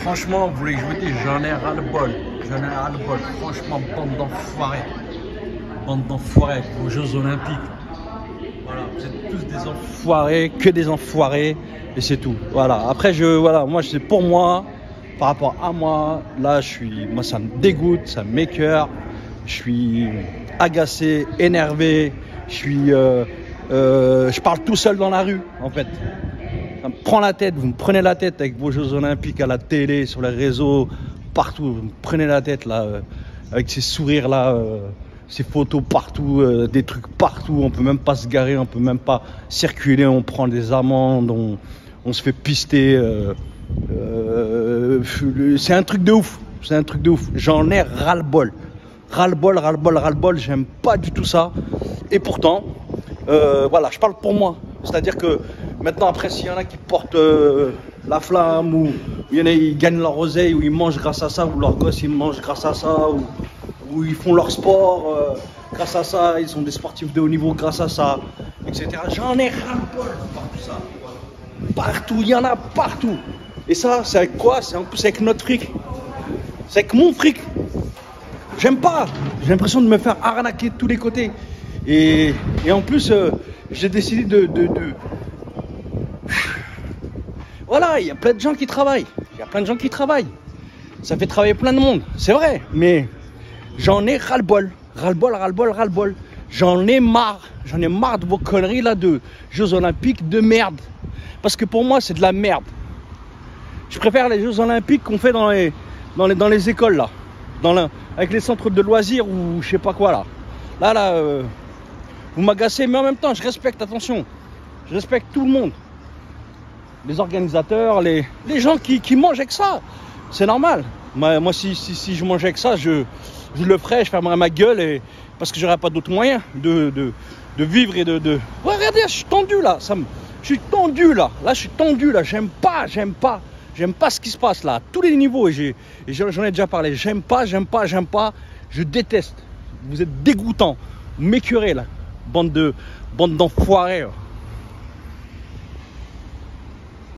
Franchement, vous voulez que je vous dise, j'en ai ras-le-bol. J'en ai ras-le-bol. Franchement, bande d'enfoirés. Bande d'enfoirés aux Jeux Olympiques. Voilà, vous êtes tous des enfoirés, que des enfoirés. Et c'est tout. Voilà. Après, je, voilà, moi, c'est pour moi, par rapport à moi, là, je suis, moi, ça me dégoûte, ça m'écœure. Je suis agacé, énervé. Je suis, euh, euh, je parle tout seul dans la rue, en fait. Ça me prend la tête, vous me prenez la tête avec vos Jeux Olympiques à la télé, sur les réseaux, partout. Vous me prenez la tête là, euh, avec ces sourires là, euh, ces photos partout, euh, des trucs partout. On peut même pas se garer, on peut même pas circuler, on prend des amendes, on, on se fait pister. c'est un truc de ouf, c'est un truc de ouf. J'en ai ras-le-bol. Ras-le-bol, ras-le-bol, ras-le-bol, j'aime pas du tout ça. Et pourtant, voilà, je parle pour moi. C'est-à-dire que maintenant, après, s'il y en a qui portent euh, la flamme, ou il y en a qui gagnent leur oseille, ou ils mangent grâce à ça, ou leurs gosses ils mangent grâce à ça, ou, ils font leur sport euh, grâce à ça, ils sont des sportifs de haut niveau grâce à ça, etc. J'en ai ras-le-bol par tout ça. Partout, il y en a partout. Et ça, c'est avec quoi? C'est avec notre fric. C'est avec mon fric. J'aime pas. J'ai l'impression de me faire arnaquer de tous les côtés. Et, en plus, euh, j'ai décidé de, Voilà, il y a plein de gens qui travaillent. Il y a plein de gens qui travaillent. Ça fait travailler plein de monde, c'est vrai. Mais j'en ai ras-le-bol. Ras-le-bol, ras-le-bol, ras-le-bol. J'en ai marre. J'en ai marre de vos conneries là de Jeux Olympiques de merde. Parce que pour moi, c'est de la merde. Je préfère les Jeux Olympiques qu'on fait dans les, dans les, écoles là. Avec les centres de loisirs ou je sais pas quoi là. Là, là, euh, vous m'agacez, mais en même temps, je respecte, attention. Je respecte tout le monde. Les organisateurs, les, les gens qui, qui mangent avec ça. C'est normal. Moi, moi si, si, si je mangeais avec ça, je, je le ferais, je fermerais ma gueule et, parce que j'aurais pas d'autre moyen de, de, de vivre et de. Ouais, regardez, je suis tendu là. Je suis tendu là. Là, je suis tendu là. J'aime pas, j'aime pas. J'aime pas ce qui se passe là, à tous les niveaux. Et j'en ai déjà parlé. J'aime pas, j'aime pas, j'aime pas. Je déteste. Vous êtes dégoûtant. Vous m'écœurez là. Bande de, bande d'enfoirés.